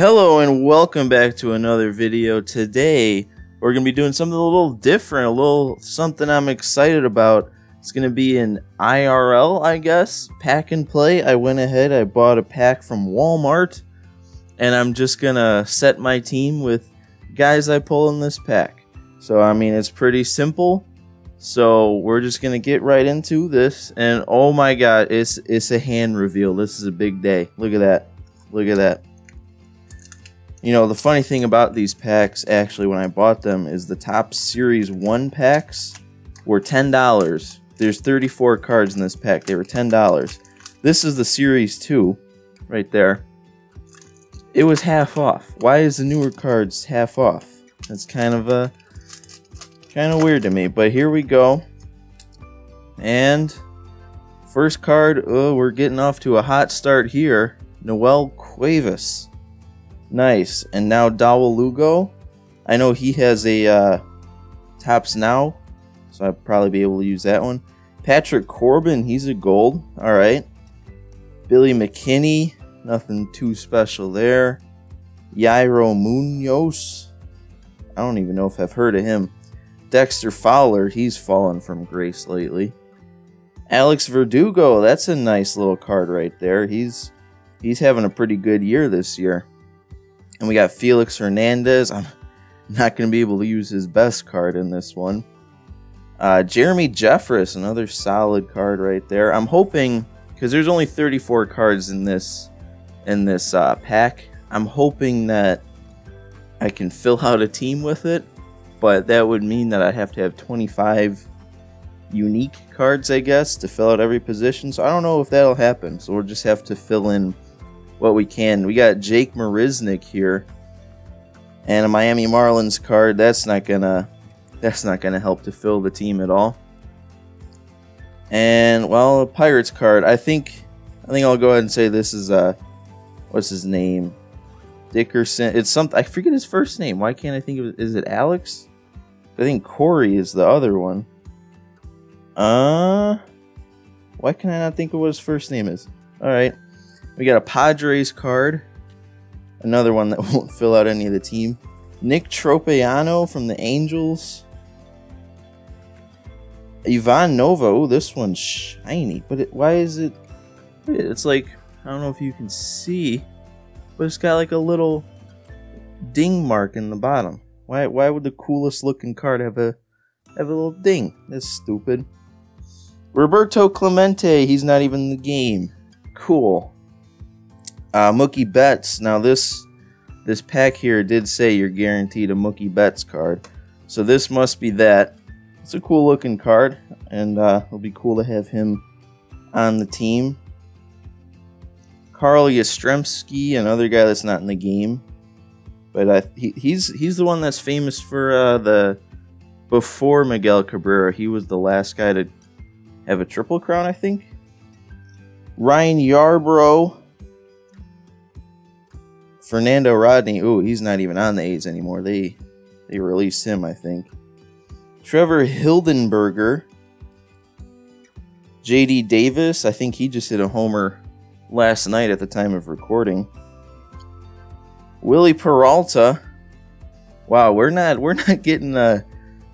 Hello and welcome back to another video. Today we're going to be doing something a little different, a little something I'm excited about. It's going to be an IRL, I guess, pack and play. I went ahead, I bought a pack from Walmart, and I'm just going to set my team with guys I pull in this pack. So, I mean, it's pretty simple. So, we're just going to get right into this. And oh my god, it's, it's a hand reveal. This is a big day. Look at that. Look at that. You know, the funny thing about these packs, actually, when I bought them, is the top Series 1 packs were $10. There's 34 cards in this pack. They were $10. This is the Series 2, right there. It was half off. Why is the newer cards half off? That's kind of a uh, kind of weird to me. But here we go. And first card, oh, we're getting off to a hot start here. Noel Cuevas. Nice. And now Dawel Lugo. I know he has a uh, Topps Now, so I'll probably be able to use that one. Patrick Corbin, he's a gold. All right. Billy McKinney, nothing too special there. Yairo Munoz. I don't even know if I've heard of him. Dexter Fowler, he's fallen from grace lately. Alex Verdugo, that's a nice little card right there. He's he's having a pretty good year this year. And we got Felix Hernandez. I'm not going to be able to use his best card in this one. Uh, Jeremy Jeffress, another solid card right there. I'm hoping because there's only 34 cards in this in this uh, pack. I'm hoping that I can fill out a team with it, but that would mean that I have to have 25 unique cards, I guess, to fill out every position. So I don't know if that'll happen. So we'll just have to fill in what we can. We got Jake Marisnick here. And a Miami Marlins card. That's not gonna that's not gonna help to fill the team at all. And well, a Pirates card. I think I think I'll go ahead and say this is uh what's his name? Dickerson. It's something I forget his first name. Why can't I think of it? Is it Alex? I think Corey is the other one. Uh why can I not think of what his first name is? Alright. We got a Padres card. Another one that won't fill out any of the team. Nick Tropeano from the Angels. Ivan Nova. Oh, this one's shiny. But it, why is it... It's like... I don't know if you can see. But it's got like a little ding mark in the bottom. Why, why would the coolest looking card have a have a little ding? That's stupid. Roberto Clemente. He's not even in the game. Cool. Uh, Mookie Betts. Now this this pack here did say you're guaranteed a Mookie Betts card, so this must be that. It's a cool looking card, and uh, it'll be cool to have him on the team. Carl Yastrzemski, another guy that's not in the game, but he, he's he's the one that's famous for uh, the before Miguel Cabrera. He was the last guy to have a triple crown, I think. Ryan Yarbrough, Fernando Rodney, ooh, he's not even on the A's anymore. They they released him, I think. Trevor Hildenberger. JD Davis, I think he just hit a homer last night at the time of recording. Wily Peralta. Wow, we're not we're not getting the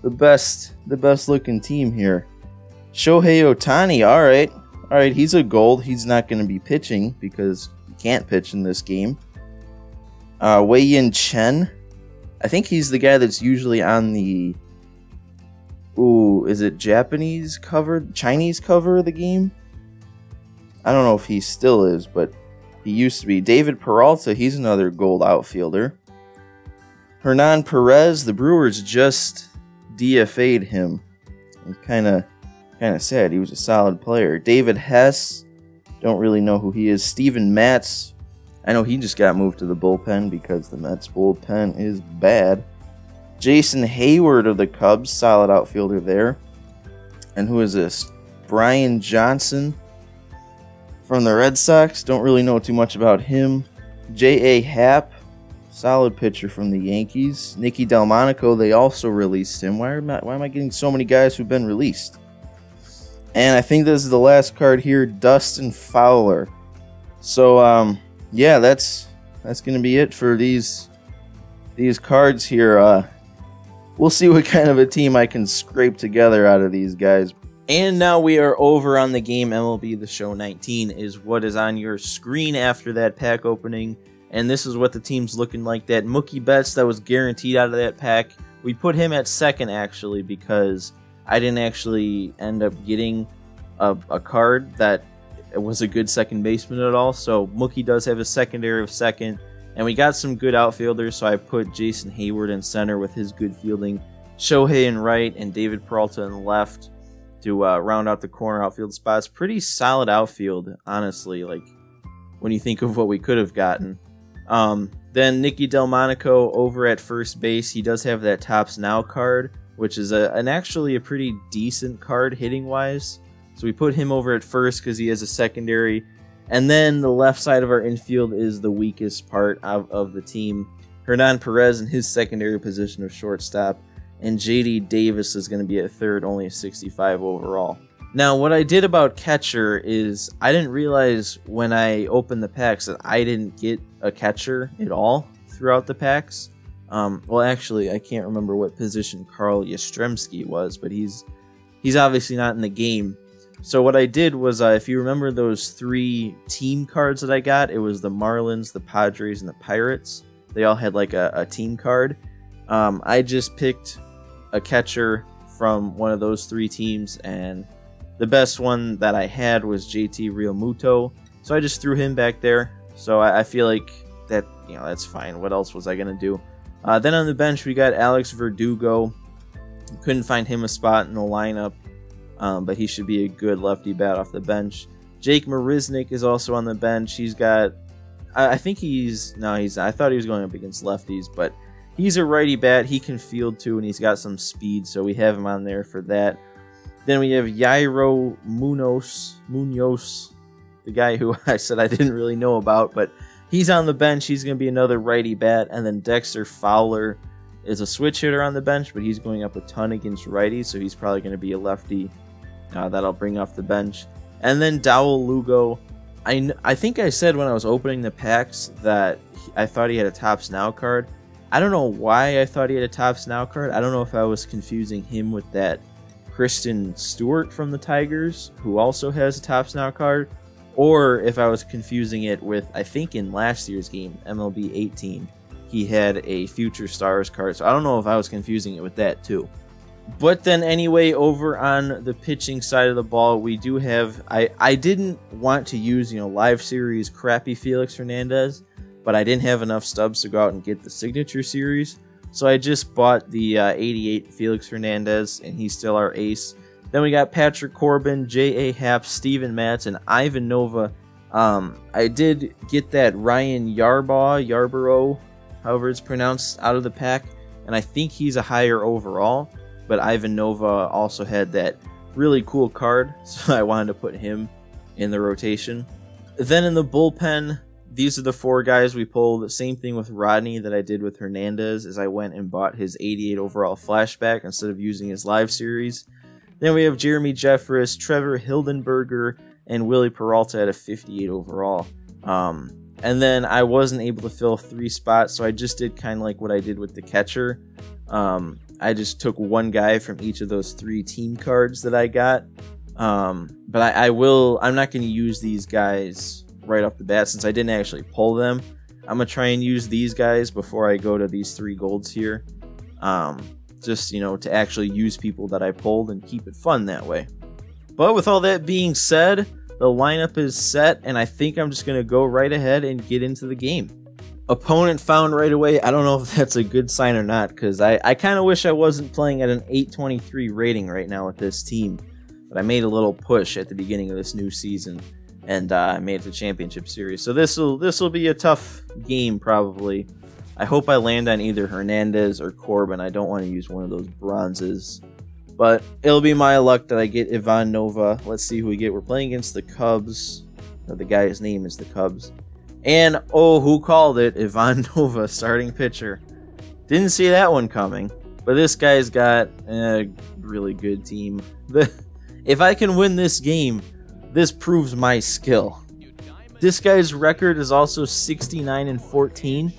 the best the best looking team here. Shohei Ohtani, all right. All right, he's a gold. He's not going to be pitching because he can't pitch in this game. Uh, Wei Yin Chen. I think he's the guy that's usually on the. Ooh, is it Japanese cover? Chinese cover of the game? I don't know if he still is, but he used to be. David Peralta, he's another gold outfielder. Hernan Perez, the Brewers just DFA'd him. Kind of, kind of sad. He was a solid player. David Hess, don't really know who he is. Steven Matz, I know he just got moved to the bullpen because the Mets bullpen is bad. Jason Heyward of the Cubs, solid outfielder there. And who is this? Brian Johnson from the Red Sox. Don't really know too much about him. J.A. Happ, solid pitcher from the Yankees. Nicky Delmonico, they also released him. Why am, I, why am I getting so many guys who've been released? And I think this is the last card here Dustin Fowler. So, um, yeah, that's that's to be it for these these cards here. Uh, we'll see what kind of a team I can scrape together out of these guys. And now we are over on the game MLB The Show 19 is what is on your screen after that pack opening. And this is what the team's looking like. That Mookie Betts that was guaranteed out of that pack. We put him at second actually because I didn't actually end up getting a, a card that was a good second baseman at all. So Mookie does have a secondary of second. And we got some good outfielders, so I put Jason Heyward in center with his good fielding, Shohei in right, and David Peralta in left to uh, round out the corner outfield spots. Pretty solid outfield, honestly. Like when you think of what we could have gotten. Um, then Nicky Delmonico over at first base. He does have that Topps Now card, which is a, an actually a pretty decent card hitting wise. So we put him over at first because he has a secondary. And then the left side of our infield is the weakest part of, of the team. Hernan Perez in his secondary position of shortstop and JD Davis is going to be at third, only a 65 overall. Now, what I did about catcher is I didn't realize when I opened the packs that I didn't get a catcher at all throughout the packs. Um, well, actually, I can't remember what position Carl Yastrzemski was, but he's he's obviously not in the game. So what I did was, uh, if you remember those three team cards that I got, it was the Marlins, the Padres, and the Pirates. They all had like a, a team card. Um, I just picked a catcher from one of those three teams, and the best one that I had was JT Realmuto. So I just threw him back there. So I, I feel like that you know that's fine. What else was I gonna do? Uh, then on the bench we got Alex Verdugo. Couldn't find him a spot in the lineup, um, but he should be a good lefty bat off the bench. Jake Marisnick is also on the bench. He's got, I, I think he's no, he's. I thought he was going up against lefties, but He's a righty bat. He can field too, and he's got some speed, so we have him on there for that. Then we have Yairo Munoz, Munoz, the guy who I said I didn't really know about, but he's on the bench. He's going to be another righty bat. And then Dexter Fowler is a switch hitter on the bench, but he's going up a ton against righties, so he's probably going to be a lefty uh, that I'll bring off the bench. And then Dawel Lugo. I, I think I said when I was opening the packs that I thought he had a Topps Now card. I don't know why I thought he had a Topps Now card. I don't know if I was confusing him with that Christin Stewart from the Tigers, who also has a Topps Now card, or if I was confusing it with, I think in last year's game, MLB 18, he had a Future Stars card. So I don't know if I was confusing it with that too. But then anyway, over on the pitching side of the ball, we do have I I didn't want to use, you know, live series crappy Felix Hernandez but I didn't have enough stubs to go out and get the signature series. So I just bought the uh, 88 Felix Hernandez, and he's still our ace. Then we got Patrick Corbin, J.A. Happ, Steven Matz, and Ivan Nova. Um, I did get that Ryan Yarbaugh, Yarborough, however it's pronounced, out of the pack, and I think he's a higher overall. But Ivan Nova also had that really cool card, so I wanted to put him in the rotation. Then in the bullpen, these are the four guys we pulled. The same thing with Rodney that I did with Hernandez, as I went and bought his 88 overall flashback instead of using his live series. Then we have Jeremy Jeffress, Trevor Hildenberger, and Wily Peralta at a 58 overall. Um, and then I wasn't able to fill three spots, so I just did kind of like what I did with the catcher. Um, I just took one guy from each of those three team cards that I got. Um, but I, I will. I'm not going to use these guys right off the bat since I didn't actually pull them. I'm gonna try and use these guys before I go to these three golds here. Um, just you know to actually use people that I pulled and keep it fun that way. But with all that being said, the lineup is set, and I think I'm just gonna go right ahead and get into the game. Opponent found right away. I don't know if that's a good sign or not, because I, I kind of wish I wasn't playing at an 823 rating right now with this team. But I made a little push at the beginning of this new season and uh, made it to championship series. So this will this will be a tough game probably. I hope I land on either Hernandez or Corbin. I don't want to use one of those bronzes. But it'll be my luck that I get Ivan Nova. Let's see who we get. We're playing against the Cubs. the guy's name is the Cubs. And oh, who called it? Ivan Nova, starting pitcher. Didn't see that one coming. But this guy's got a really good team. if I can win this game, this proves my skill. This guy's record is also 69 and 14.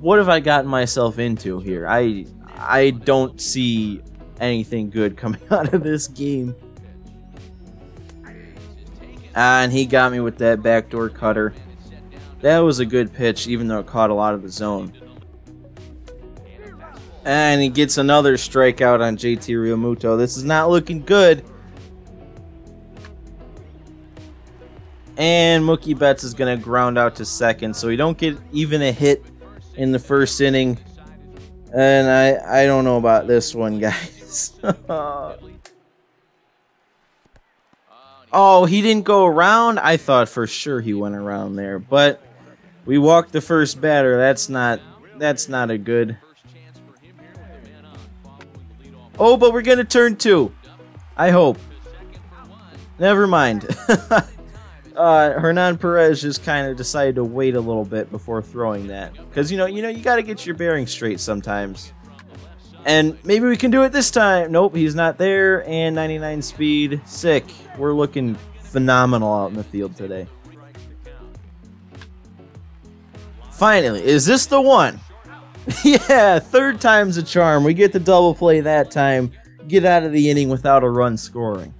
What have I gotten myself into here? I I don't see anything good coming out of this game. Ah, and he got me with that backdoor cutter. That was a good pitch, even though it caught a lot of the zone. And he gets another strikeout on JT Realmuto. This is not looking good. And Mookie Betts is going to ground out to second, so he don't get even a hit in the first inning. And I, I don't know about this one, guys. oh, he didn't go around? I thought for sure he went around there. But we walked the first batter. That's not that's not a good Oh, but we're gonna turn two. I hope. Never mind. uh, Hernan Perez just kind of decided to wait a little bit before throwing that, because you know, you know, you got to get your bearings straight sometimes. And maybe we can do it this time. Nope, he's not there. And 99 speed, sick. We're looking phenomenal out in the field today. Finally, is this the one? yeah, third time's a charm. We get the double play that time. Get out of the inning without a run scoring.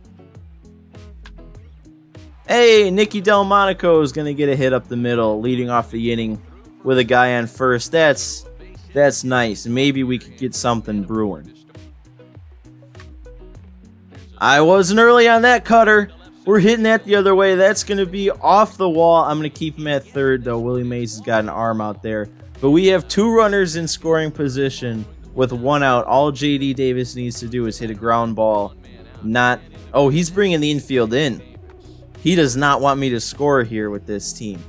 Hey, Nicky Delmonico is going to get a hit up the middle, leading off the inning with a guy on first. That's that's nice. Maybe we could get something brewing. I wasn't early on that cutter. We're hitting that the other way. That's going to be off the wall. I'm going to keep him at third, though. Willie Mays has got an arm out there. But we have two runners in scoring position with one out. All JD Davis needs to do is hit a ground ball. Not. Oh, he's bringing the infield in. He does not want me to score here with this team.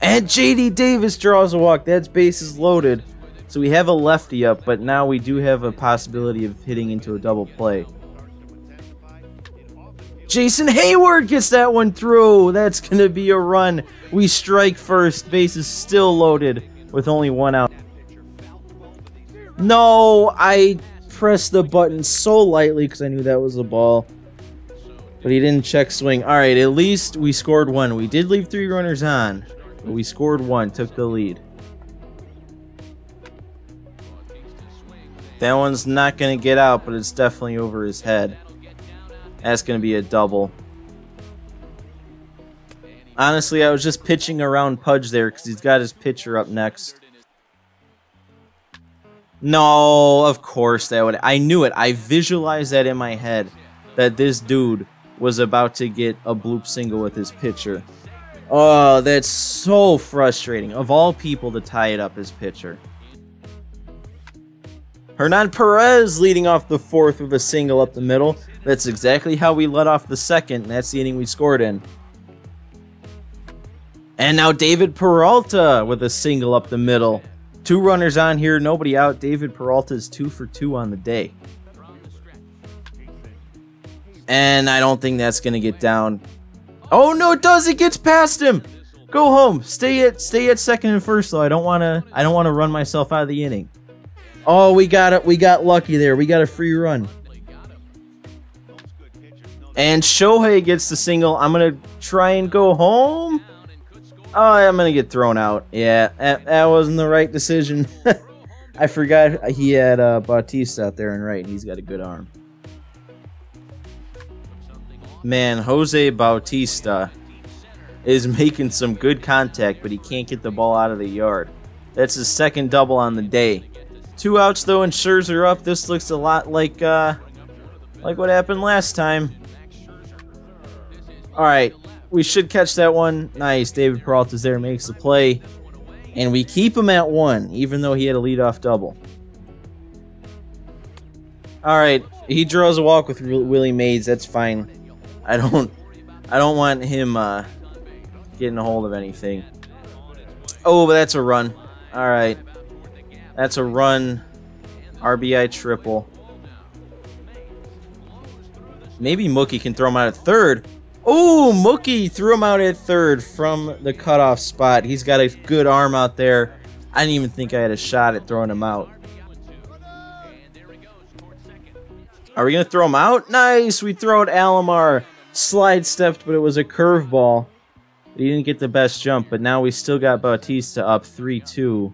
And JD Davis draws a walk. That's bases loaded. So we have a lefty up, but now we do have a possibility of hitting into a double play. Jason Heyward gets that one through. That's going to be a run. We strike first. Base is still loaded with only one out. No, I pressed the button so lightly because I knew that was a ball. But he didn't check swing. All right, at least we scored one. We did leave three runners on, but we scored one, took the lead. That one's not going to get out, but it's definitely over his head. That's going to be a double. Honestly, I was just pitching around Pudge there because he's got his pitcher up next. No, of course that would. I knew it. I visualized that in my head that this dude was about to get a bloop single with his pitcher. Oh, that's so frustrating. Of all people to tie it up as pitcher. Hernan Perez leading off the fourth with a single up the middle. That's exactly how we let off the second, and that's the inning we scored in. And now David Peralta with a single up the middle. Two runners on here, nobody out. David Peralta is two for two on the day. And I don't think that's gonna get down. Oh no, it does. It gets past him. Go home. Stay at stay at second and first though. I don't wanna I don't wanna run myself out of the inning. Oh, we got it. We got lucky there. We got a free run. And Shohei gets the single. I'm going to try and go home. Oh, I'm going to get thrown out. Yeah, that, that wasn't the right decision. I forgot he had uh, Bautista out there and right. and He's got a good arm. Man, Jose Bautista is making some good contact, but he can't get the ball out of the yard. That's his second double on the day. Two outs though, and Scherzer up. This looks a lot like uh, like what happened last time. All right, we should catch that one. Nice. David Peralta's there, makes the play. And we keep him at one, even though he had a leadoff double. All right, he draws a walk with Willie Mays. That's fine. I don't, I don't want him uh, getting a hold of anything. Oh, but that's a run. All right, that's a run. RBI triple. Maybe Mookie can throw him out at third. Oh, Mookie threw him out at third from the cutoff spot. He's got a good arm out there. I didn't even think I had a shot at throwing him out. Are we going to throw him out? Nice. We throw out Alomar. slide stepped, but it was a curveball. He didn't get the best jump, but now we still got Bautista up 3-2.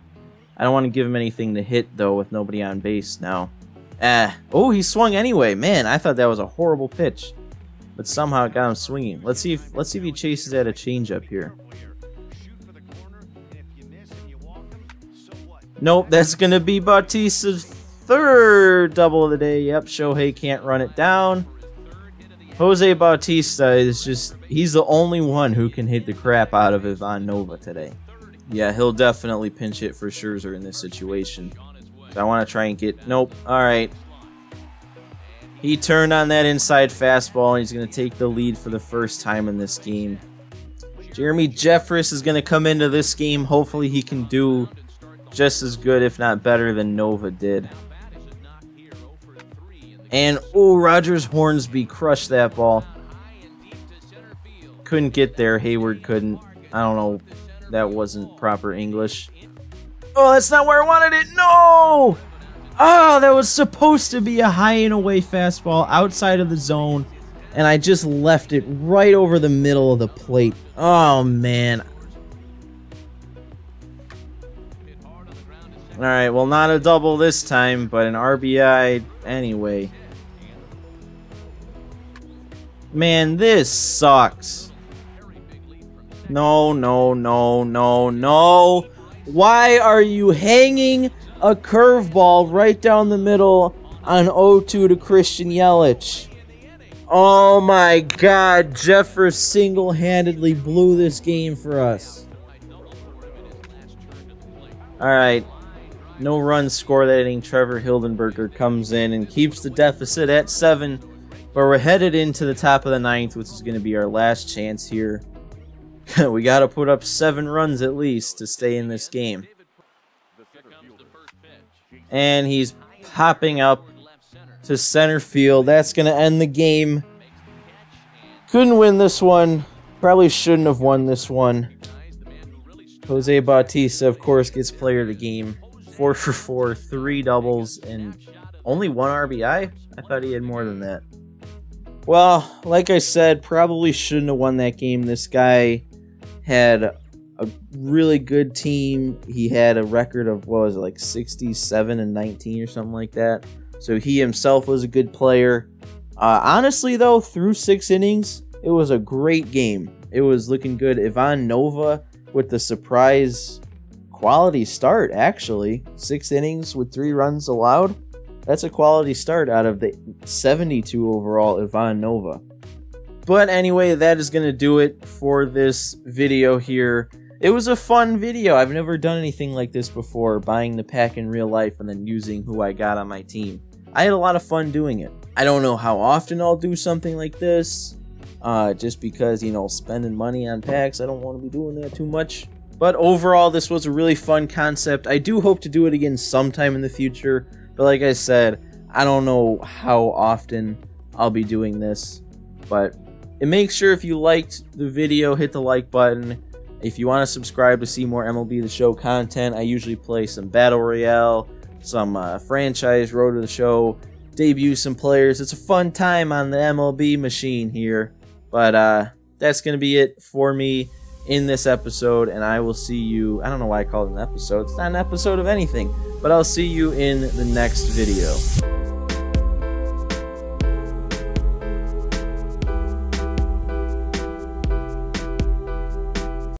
I don't want to give him anything to hit, though, with nobody on base now. Ah, oh, he swung anyway. Man, I thought that was a horrible pitch. But somehow it got him swinging. Let's see if let's see if he chases at a changeup here. Nope, that's going to be Bautista's third double of the day. Yep, Shohei can't run it down. Jose Bautista is just, he's the only one who can hit the crap out of Ivan Nova today. Yeah, he'll definitely pinch hit for Scherzer in this situation. I want to try and get, nope, alright. He turned on that inside fastball and he's going to take the lead for the first time in this game. Jeremy Jeffress is going to come into this game. Hopefully he can do just as good, if not better, than Nova did. And, oh, Rogers Hornsby crushed that ball. Couldn't get there. Heyward couldn't. I don't know. That wasn't proper English. Oh, that's not where I wanted it. No! Oh, that was supposed to be a high and away fastball outside of the zone. And I just left it right over the middle of the plate. Oh, man. Alright, well, not a double this time, but an RBI anyway. Man, this sucks. No, no, no, no, no. Why are you hanging a curveball right down the middle on 0-2 to Christian Yelich? Oh my god, Jeffers single-handedly blew this game for us. Alright, no run score that inning. Trevor Hildenberger comes in and keeps the deficit at seven. But we're headed into the top of the ninth, which is going to be our last chance here. we got to put up seven runs at least to stay in this game. And he's popping up to center field. That's going to end the game. Couldn't win this one. Probably shouldn't have won this one. Jose Bautista, of course, gets player of the game four for four, three doubles, and only one RBI? I thought he had more than that. Well, like I said, probably shouldn't have won that game. This guy had a really good team. He had a record of what was it, like 67 and 19 or something like that. So he himself was a good player. Uh, honestly, though, through six innings, it was a great game. It was looking good. Ivan Nova with the surprise quality start, actually. Six innings with three runs allowed. That's a quality start out of the 72 overall Ivan Nova. But anyway, that is going to do it for this video here. It was a fun video. I've never done anything like this before, buying the pack in real life and then using who I got on my team. I had a lot of fun doing it. I don't know how often I'll do something like this, uh, just because, you know, spending money on packs, I don't want to be doing that too much. But overall, this was a really fun concept. I do hope to do it again sometime in the future. But like I said, I don't know how often I'll be doing this. But make sure if you liked the video, hit the like button. If you want to subscribe to see more MLB The Show content, I usually play some Battle Royale, some uh, franchise Road to the Show, debut some players. It's a fun time on the MLB machine here. But uh, that's going to be it for me in this episode, and I will see you. I don't know why I called it an episode. It's not an episode of anything, but I'll see you in the next video.